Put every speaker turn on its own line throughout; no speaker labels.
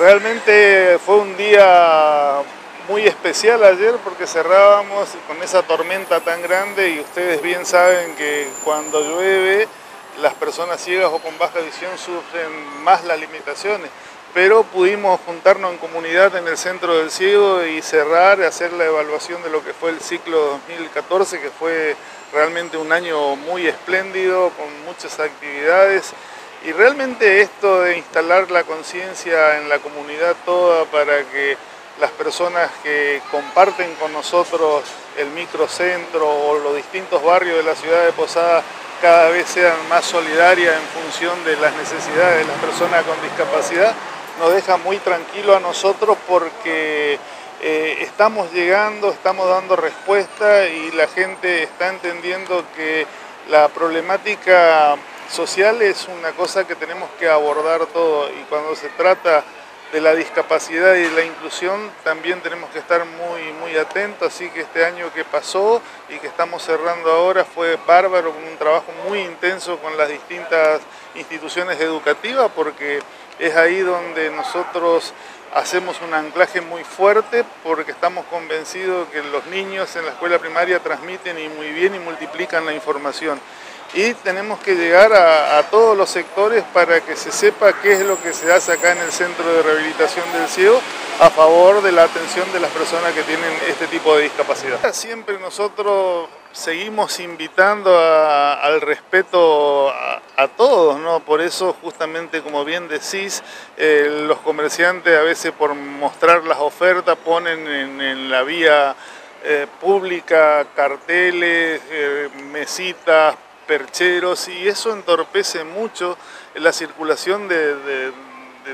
Realmente fue un día muy especial ayer porque cerrábamos con esa tormenta tan grande y ustedes bien saben que cuando llueve las personas ciegas o con baja visión sufren más las limitaciones, pero pudimos juntarnos en comunidad en el centro del ciego y cerrar, hacer la evaluación de lo que fue el ciclo 2014, que fue realmente un año muy espléndido, con muchas actividades y realmente esto de instalar la conciencia en la comunidad toda para que las personas que comparten con nosotros el microcentro o los distintos barrios de la ciudad de Posada cada vez sean más solidarias en función de las necesidades de las personas con discapacidad, nos deja muy tranquilo a nosotros porque eh, estamos llegando, estamos dando respuesta y la gente está entendiendo que la problemática social es una cosa que tenemos que abordar todo y cuando se trata de la discapacidad y la inclusión también tenemos que estar muy, muy atentos, así que este año que pasó y que estamos cerrando ahora fue bárbaro, con un trabajo muy intenso con las distintas instituciones educativas porque es ahí donde nosotros hacemos un anclaje muy fuerte porque estamos convencidos que los niños en la escuela primaria transmiten y muy bien y multiplican la información y tenemos que llegar a, todos los sectores para que se sepa qué es lo que se hace acá en el Centro de Rehabilitación del Ciego a favor de la atención de las personas que tienen este tipo de discapacidad. Siempre nosotros seguimos invitando al respeto todos, ¿no? por eso justamente como bien decís, eh, los comerciantes a veces por mostrar las ofertas ponen en, la vía eh, pública carteles, eh, mesitas, percheros y eso entorpece mucho la circulación de,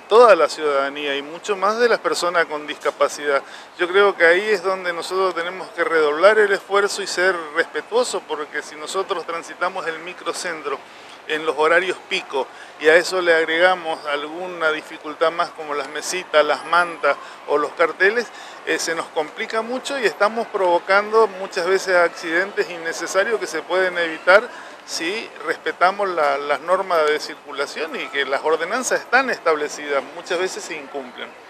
toda la ciudadanía y mucho más de las personas con discapacidad. Yo creo que ahí es donde nosotros tenemos que redoblar el esfuerzo y ser respetuosos porque si nosotros transitamos el microcentro en los horarios pico y a eso le agregamos alguna dificultad más como las mesitas, las mantas o los carteles, eh, se nos complica mucho y estamos provocando muchas veces accidentes innecesarios que se pueden evitar si respetamos las normas de circulación y que las ordenanzas están establecidas, muchas veces se incumplen.